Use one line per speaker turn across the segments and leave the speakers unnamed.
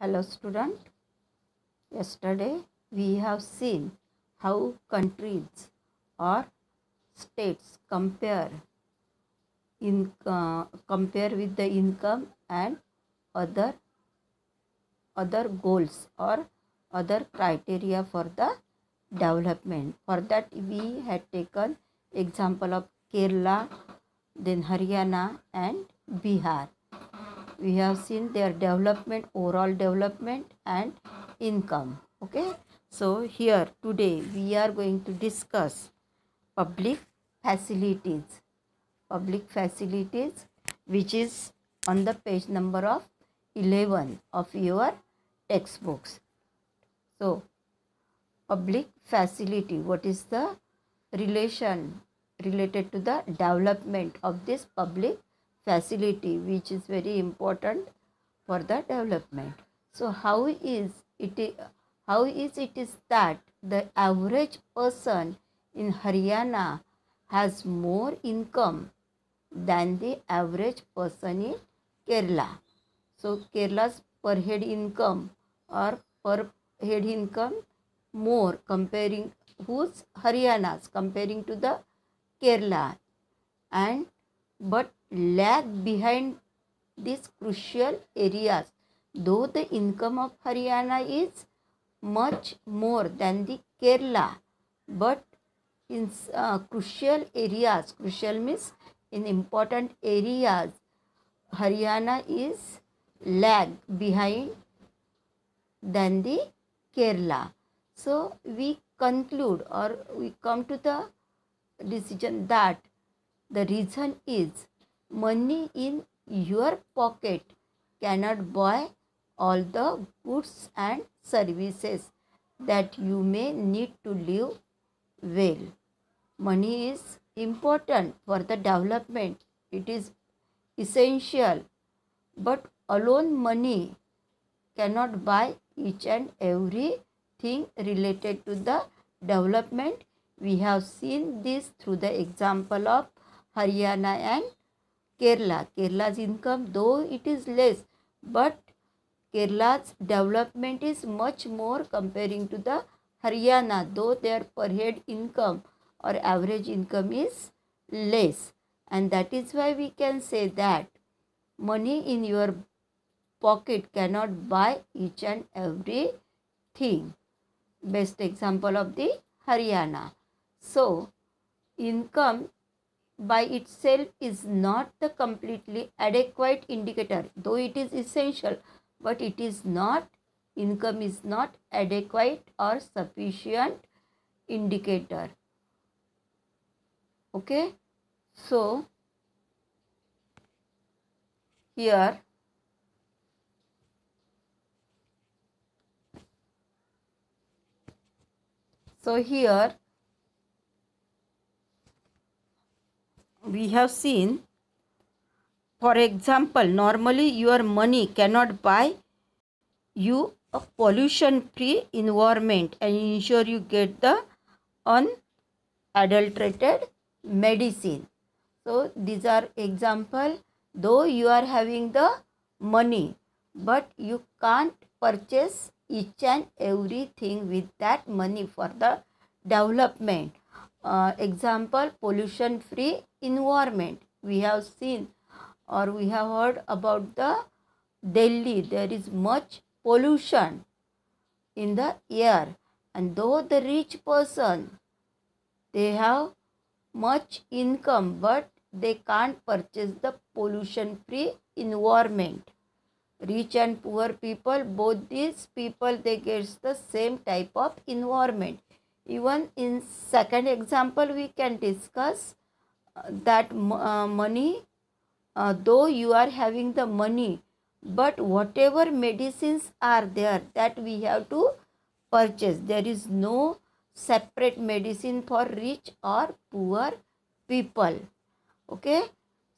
Hello student. Yesterday we have seen how countries or states compare in uh, compare with the income and other other goals or other criteria for the development. For that we had taken example of Kerala, then Haryana and Bihar we have seen their development overall development and income okay? So here today we are going to discuss public facilities. Public facilities which is on the page number of 11 of your textbooks. So public facility what is the relation related to the development of this public facility which is very important for the development. So how is it how is it is that the average person in haryana has more income than the average person in kerala? So kerala's per head income or per head income more comparing whose haryana's comparing to the kerala? And but lag behind these crucial areas. Though the income of haryana is much more than the kerala but in uh, crucial areas crucial means in important areas haryana is lag behind than the kerala. So we conclude or we come to the decision that the reason is money in your pocket cannot buy all the goods and services that you may need to live well. Money is important for the development, it is essential, but alone money cannot buy each and every thing related to the development. We have seen this through the example of Haryana and Kerala. Kerala's income, though it is less, but Kerala's development is much more comparing to the Haryana, though their per head income or average income is less. And that is why we can say that money in your pocket cannot buy each and every thing. Best example of the Haryana. So, income by itself is not the completely adequate indicator. Though it is essential but it is not income is not adequate or sufficient indicator. Okay? So here so here we have seen for example normally your money cannot buy you a pollution free environment and ensure you get the unadulterated medicine. So these are example though you are having the money but you can't purchase each and everything with that money for the development uh, example pollution free environment. We have seen or we have heard about the delhi. There is much pollution in the air. And though the rich person they have much income but they can't purchase the pollution free environment. Rich and poor people both these people they get the same type of environment even in second example we can discuss uh, that uh, money uh, though you are having the money but whatever medicines are there that we have to purchase there is no separate medicine for rich or poor people. Okay?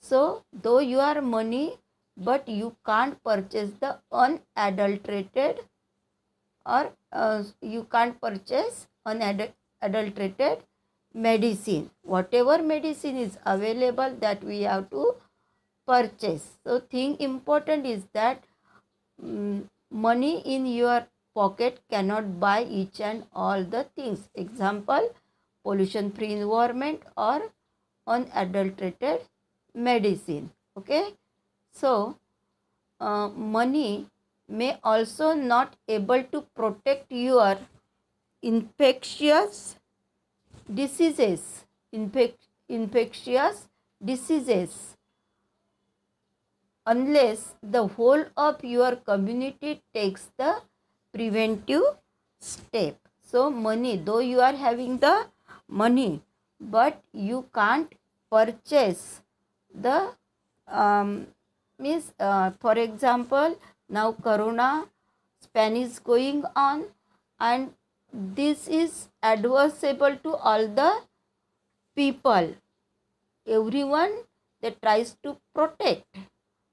So though you are money but you can't purchase the unadulterated or uh, you can't purchase unadulterated medicine. Whatever medicine is available that we have to purchase. So thing important is that um, money in your pocket cannot buy each and all the things example pollution free environment or unadulterated medicine okay so uh, money may also not able to protect your infectious diseases infect, infectious diseases. Unless the whole of your community takes the preventive step. So money though you are having the money but you can't purchase the um, means uh, for example now corona span is going on and this is advisable to all the people. Everyone that tries to protect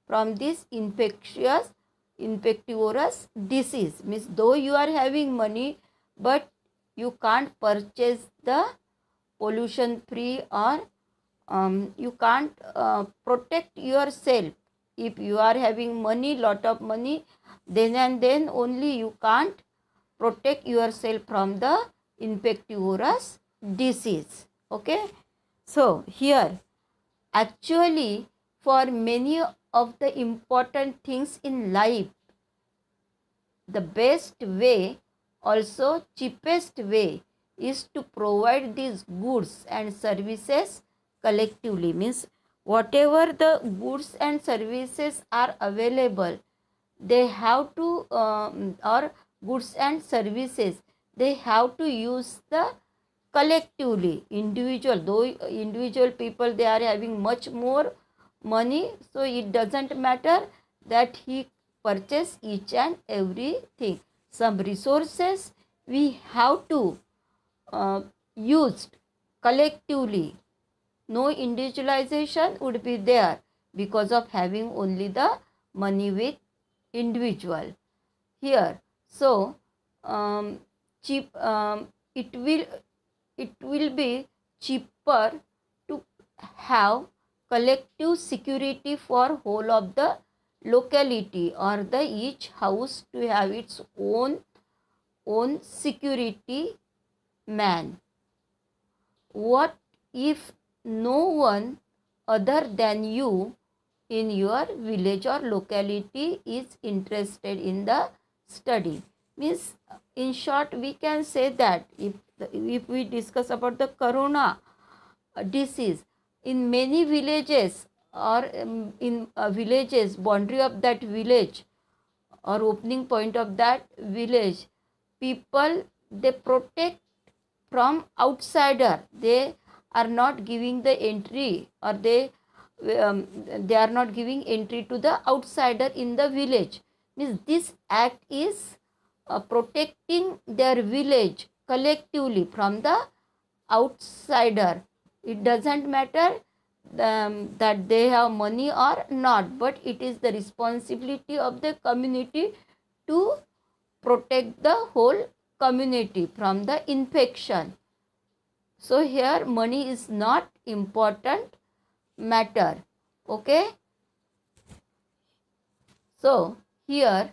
from this infectious infectivorous disease. Means though you are having money but you can't purchase the pollution free or um, you can't uh, protect yourself. If you are having money lot of money then and then only you can't protect yourself from the infectivorous disease. Okay? So here actually for many of the important things in life the best way also cheapest way is to provide these goods and services collectively. Means whatever the goods and services are available they have to um, or goods and services. They have to use the collectively individual. Though individual people they are having much more money so it doesn't matter that he purchase each and everything. Some resources we have to uh, used collectively. No individualization would be there because of having only the money with individual. Here so um, cheap um, it will it will be cheaper to have collective security for whole of the locality or the each house to have its own own security man. What if no one other than you in your village or locality is interested in the study. Means in short we can say that if if we discuss about the corona disease in many villages or um, in uh, villages boundary of that village or opening point of that village people they protect from outsider. They are not giving the entry or they um, they are not giving entry to the outsider in the village means this act is uh, protecting their village collectively from the outsider it doesn't matter um, that they have money or not but it is the responsibility of the community to protect the whole community from the infection so here money is not important matter. Okay. So here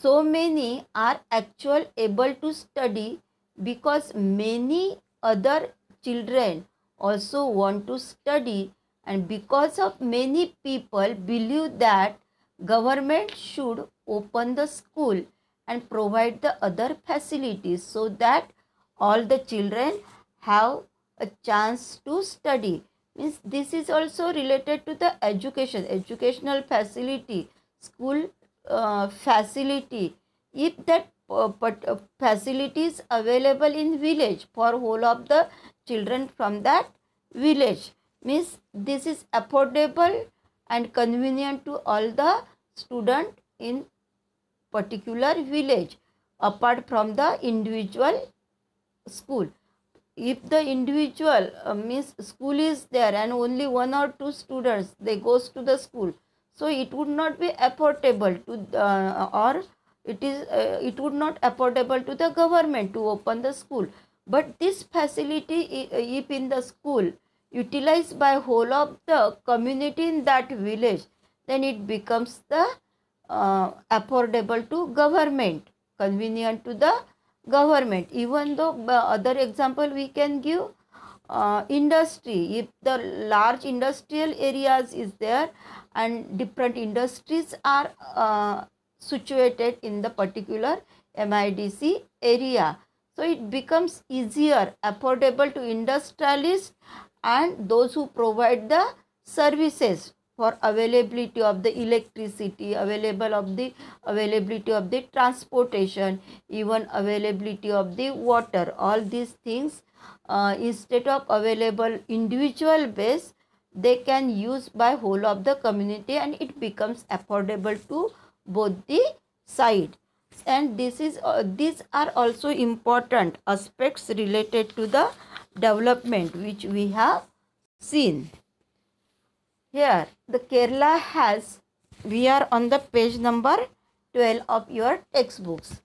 so many are actual able to study because many other children also want to study and because of many people believe that government should open the school and provide the other facilities so that all the children have a chance to study means this is also related to the education educational facility school uh, facility. If that uh, but uh, facilities available in village for whole of the children from that village. Means this is affordable and convenient to all the student in particular village apart from the individual school if the individual uh, means school is there and only one or two students they goes to the school so it would not be affordable to uh, or it is uh, it would not affordable to the government to open the school. But this facility if in the school utilized by whole of the community in that village then it becomes the uh, affordable to government convenient to the government. Even though other example we can give uh, industry. If the large industrial areas is there and different industries are uh, situated in the particular MIDC area. So it becomes easier affordable to industrialists and those who provide the services for availability of the electricity available of the availability of the transportation even availability of the water. All these things uh, instead of available individual base they can use by whole of the community and it becomes affordable to both the side. And this is uh, these are also important aspects related to the development which we have seen here the Kerala has, we are on the page number 12 of your textbooks.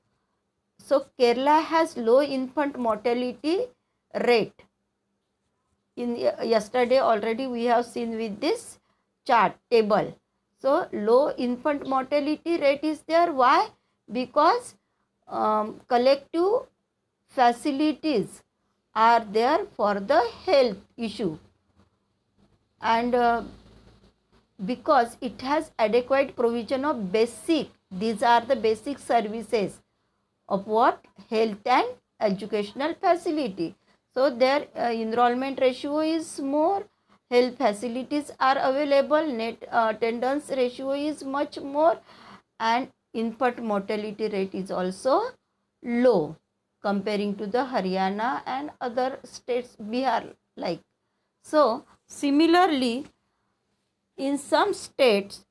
So Kerala has low infant mortality rate. In yesterday already we have seen with this chart table. So low infant mortality rate is there. Why? Because um, collective facilities are there for the health issue and uh, because it has adequate provision of basic these are the basic services of what? Health and educational facility. So their uh, enrollment ratio is more health facilities are available net uh, attendance ratio is much more and infant mortality rate is also low comparing to the haryana and other states bihar like. So similarly in some states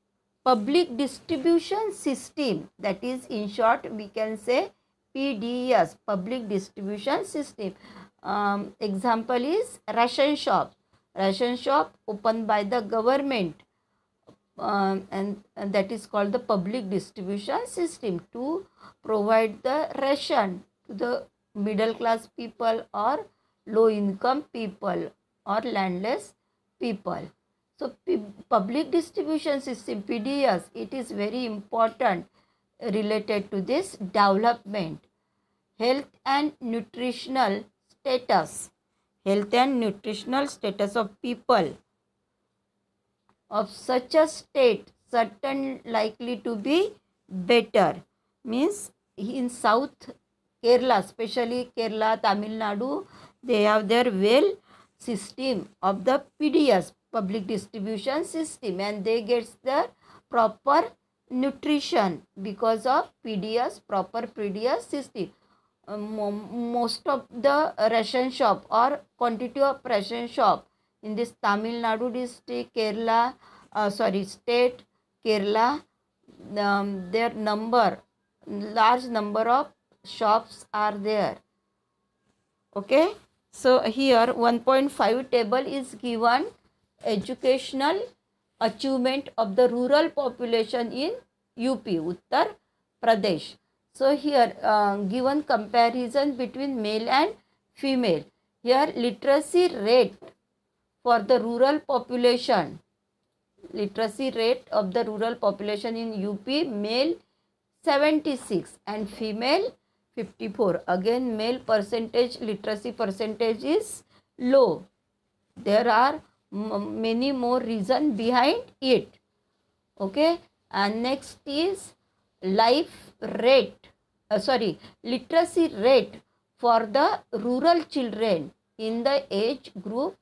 public distribution system that is in short we can say pds public distribution system. Um, example is ration shop. Ration shop opened by the government um, and, and that is called the public distribution system to provide the ration to the middle class people or low income people or landless people so public distribution system PDS it is very important related to this development. Health and nutritional status. Health and nutritional status of people. Of such a state certain likely to be better. Means in south kerala especially kerala tamil nadu they have their well system of the pds public distribution system and they get the proper nutrition because of PDS proper PDS system. Um, most of the ration shop or quantity of ration shop in this Tamil Nadu district, Kerala, uh, sorry, state, Kerala, um, their number, large number of shops are there. Okay. So here 1.5 table is given educational achievement of the rural population in UP, Uttar Pradesh. So here uh, given comparison between male and female. Here literacy rate for the rural population. Literacy rate of the rural population in UP male 76 and female 54. Again male percentage literacy percentage is low. There are many more reason behind it. Okay? And next is life rate. Uh, sorry literacy rate for the rural children in the age group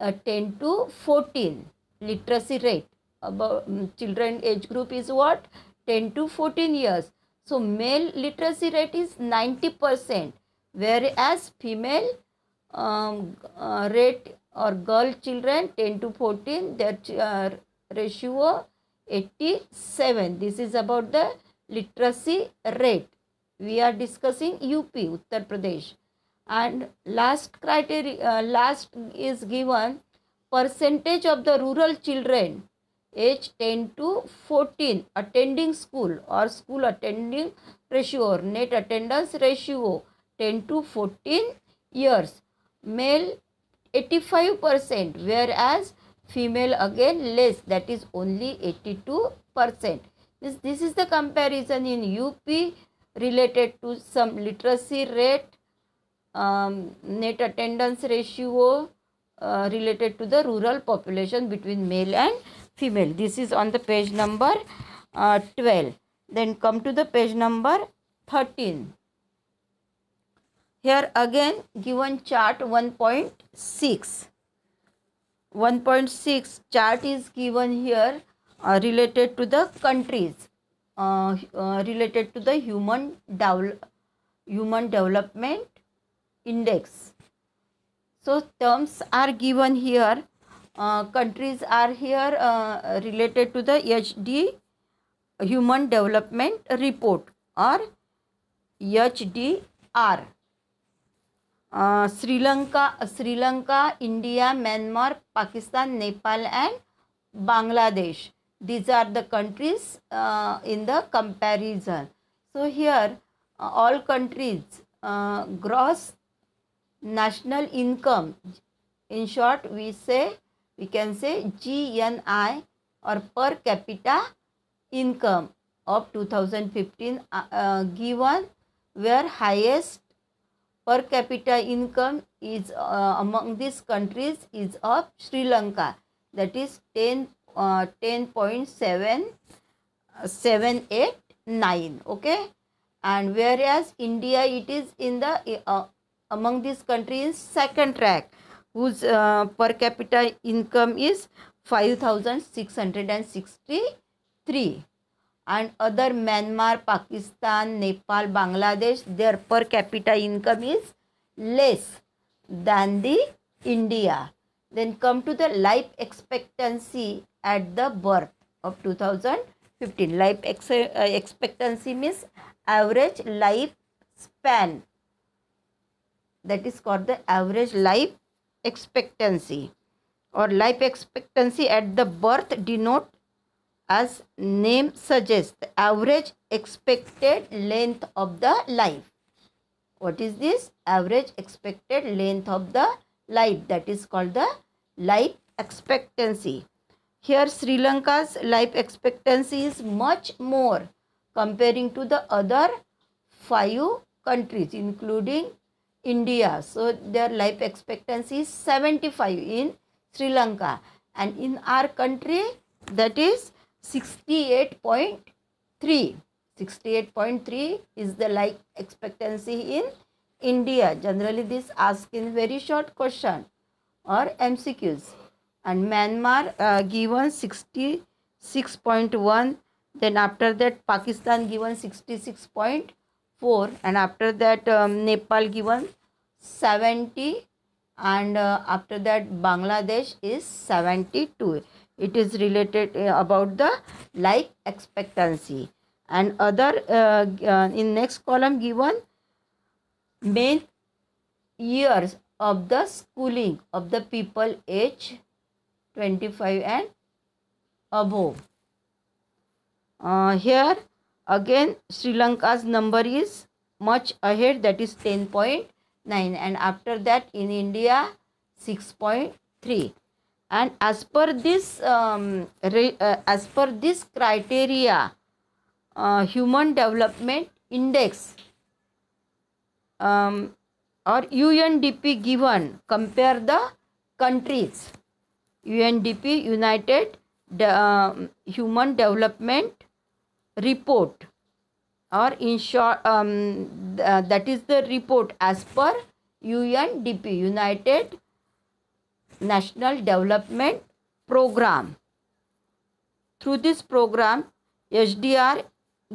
uh, 10 to 14 literacy rate. About um, children age group is what? 10 to 14 years. So male literacy rate is 90 percent whereas female um, uh, rate or girl children 10 to 14 their uh, ratio 87 this is about the literacy rate. We are discussing up uttar pradesh. And last criteria uh, last is given percentage of the rural children age 10 to 14 attending school or school attending ratio or net attendance ratio 10 to 14 years. Male 85% whereas female again less that is only 82% Means this is the comparison in UP related to some literacy rate, um, net attendance ratio uh, related to the rural population between male and female. This is on the page number uh, 12. Then come to the page number 13. Here again given chart 1.6. 1.6 chart is given here uh, related to the countries uh, uh, related to the human develop, human development index. So terms are given here. Uh, countries are here uh, related to the hd human development report or hdr uh, Lanka, Sri Lanka, India, Myanmar, Pakistan, Nepal, and Bangladesh. These are the countries uh, in the comparison. So here, uh, all countries uh, gross national income. In short, we say we can say GNI or per capita income of 2015 uh, uh, given where highest per capita income is uh, among these countries is of Sri Lanka. That is 10 uh, 10.789 okay? And whereas India it is in the uh, among these countries second track whose uh, per capita income is 5663 and other Myanmar, Pakistan, Nepal, Bangladesh, their per capita income is less than the India. Then come to the life expectancy at the birth of 2015. Life ex uh, expectancy means average life span. That is called the average life expectancy or life expectancy at the birth denote as name suggests average expected length of the life. What is this? Average expected length of the life. That is called the life expectancy. Here sri lanka's life expectancy is much more comparing to the other five countries including india. So their life expectancy is 75 in sri lanka. And in our country that is 68.3. 68.3 is the life expectancy in India. Generally, this asked in very short question or MCQs. And Myanmar uh, given 66.1. Then after that, Pakistan given 66.4. And after that, um, Nepal given 70. And uh, after that, Bangladesh is 72 it is related uh, about the life expectancy. And other uh, uh, in next column given main years of the schooling of the people age 25 and above. Uh, here again sri lanka's number is much ahead that is 10.9 and after that in india 6.3 and as per this um, re, uh, as per this criteria uh, human development index um, or UNDP given compare the countries. UNDP United De uh, Human Development Report or in short um, th uh, that is the report as per UNDP United National Development Program. Through this program, HDR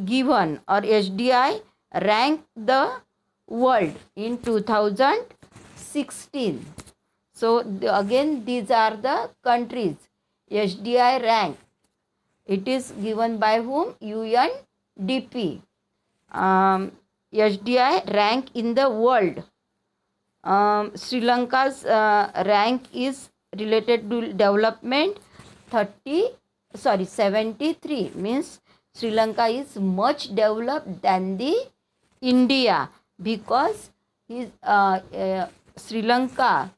given or HDI ranked the world in 2016. So the, again these are the countries HDI rank. It is given by whom? UNDP. Um, HDI rank in the world um, Sri Lanka's uh, rank is related to development 30 sorry 73 means Sri Lanka is much developed than the India because his uh, uh, Sri Lanka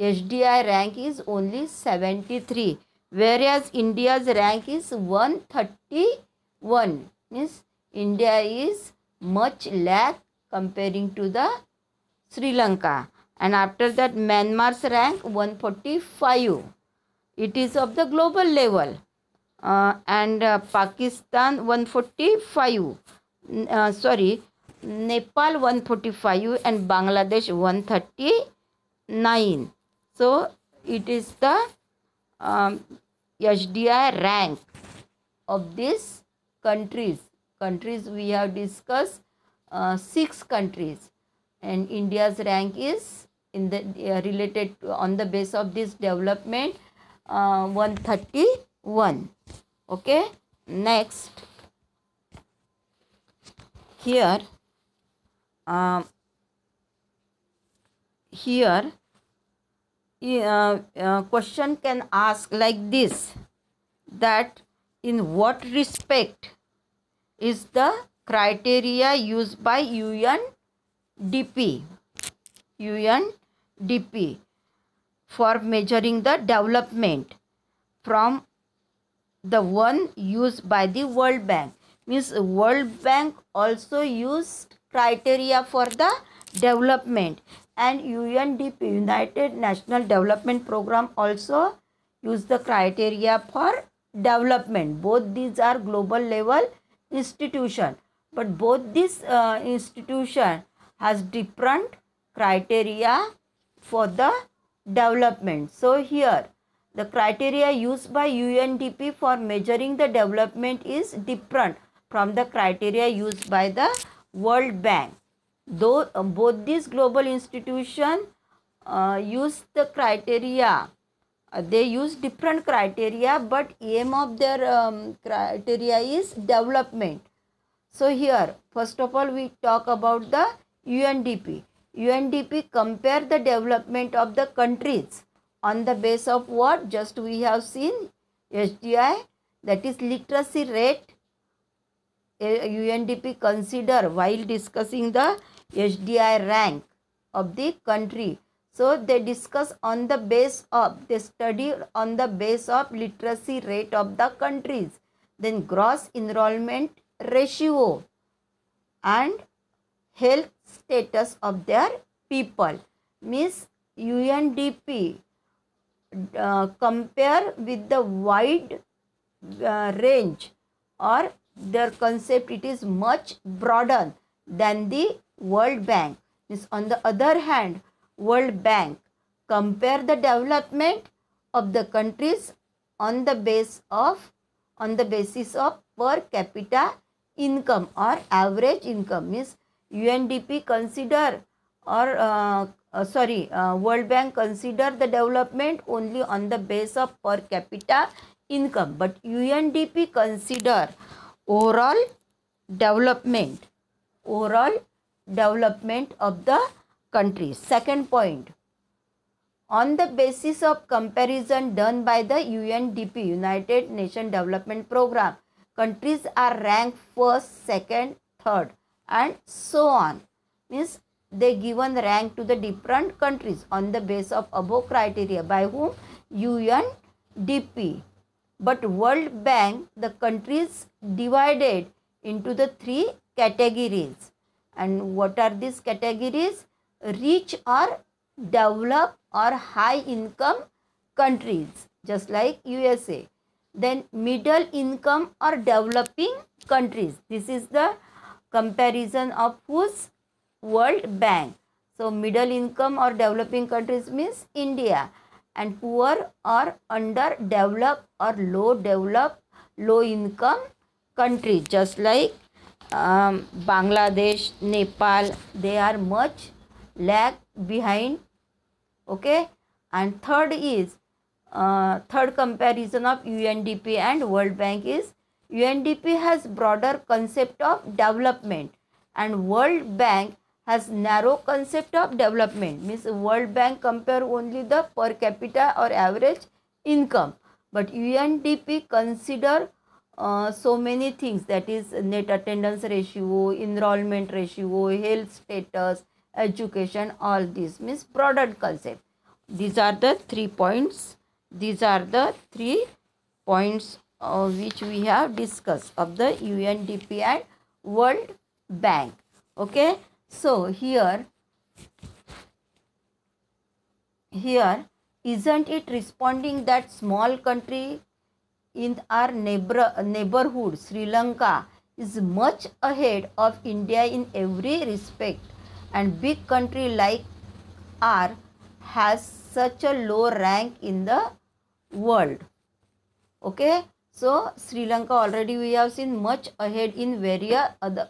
HDI rank is only 73 whereas India's rank is 131 means India is much lag comparing to the Sri Lanka. And after that Myanmar's rank 145 it is of the global level. Uh, and uh, Pakistan 145 uh, sorry Nepal 145 and Bangladesh 139 so it is the um, HDI rank of these countries. Countries we have discussed uh, six countries and India's rank is in the uh, related to, on the base of this development uh, 131 okay? Next. Here um, here uh, uh, question can ask like this that in what respect is the criteria used by UNDP UNDP for measuring the development from the one used by the World Bank. Means World Bank also used criteria for the development. And UNDP United National Development Program also use the criteria for development. Both these are global level institution. But both these uh, institution has different criteria for the development. So here the criteria used by UNDP for measuring the development is different from the criteria used by the World Bank. Though uh, both these global institutions uh, use the criteria uh, they use different criteria but aim of their um, criteria is development. So here first of all we talk about the undp undp compare the development of the countries on the base of what just we have seen hdi that is literacy rate. UNDP consider while discussing the HDI rank of the country. So they discuss on the base of, they study on the base of literacy rate of the countries, then gross enrollment ratio and health status of their people. Means UNDP uh, compare with the wide uh, range or their concept it is much broader than the World Bank. Means on the other hand, World Bank compare the development of the countries on the base of on the basis of per capita income or average income means UNDP consider or uh, uh, sorry uh, World Bank consider the development only on the base of per capita income. But UNDP consider overall development overall development of the country. Second point on the basis of comparison done by the UNDP United Nations Development Program countries are ranked first second third and so on means they given rank to the different countries on the base of above criteria by whom UNDP but World Bank, the countries divided into the three categories. And what are these categories? Rich or developed or high income countries, just like USA. Then middle income or developing countries. This is the comparison of whose? World Bank. So middle income or developing countries means India. And poor or underdeveloped or low developed low income country. Just like um, Bangladesh, Nepal they are much lag behind. Okay? And third is uh, third comparison of UNDP and World Bank is UNDP has broader concept of development and World Bank has narrow concept of development. Means world bank compare only the per capita or average income. But undp consider uh, so many things. That is net attendance ratio enrollment ratio health status education all this. Means broader concept. These are the three points. These are the three points uh, which we have discussed of the UNDP and World Bank. Okay, so here, here isn't it responding that small country in our neighbor neighborhood Sri Lanka is much ahead of India in every respect? And big country like R has such a low rank in the world. Okay so sri lanka already we have seen much ahead in various other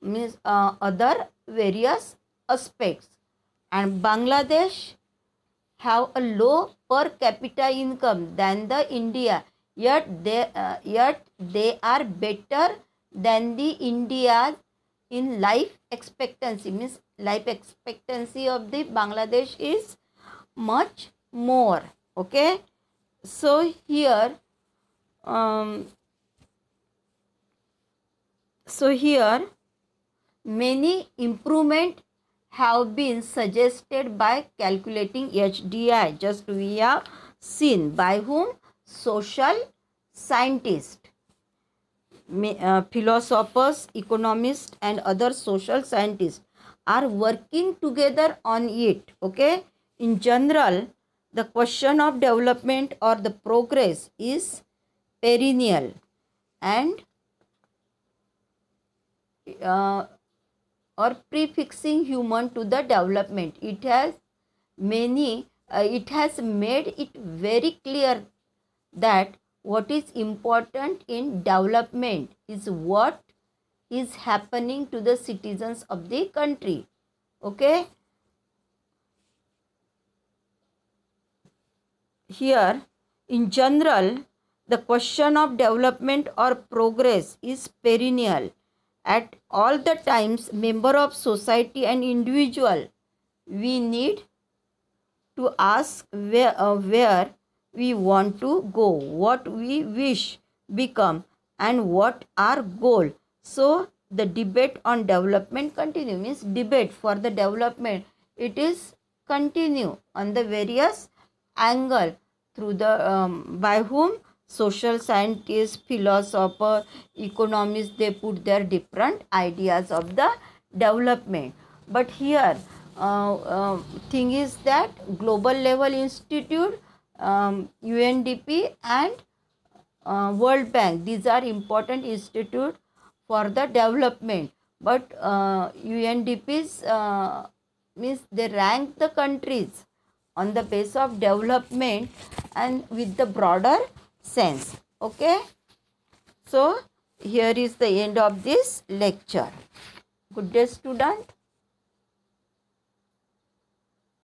means uh, other various aspects. And bangladesh have a low per capita income than the india yet they uh, yet they are better than the india in life expectancy. Means life expectancy of the bangladesh is much more. Okay? So here um, so here many improvement have been suggested by calculating HDI just we have seen by whom? Social scientists uh, philosophers economists and other social scientists are working together on it okay? In general the question of development or the progress is perennial and uh, or prefixing human to the development. It has many uh, it has made it very clear that what is important in development is what is happening to the citizens of the country. Okay? Here in general the question of development or progress is perennial. At all the times member of society and individual we need to ask where, uh, where we want to go what we wish become and what our goal. So the debate on development continue means debate for the development. It is continue on the various angle through the um, by whom social scientists philosopher economists they put their different ideas of the development. But here uh, uh, thing is that global level institute um, undp and uh, world bank these are important institute for the development. But undp's uh, uh, means they rank the countries on the base of development and with the broader sense. Okay? So here is the end of this lecture. Good day student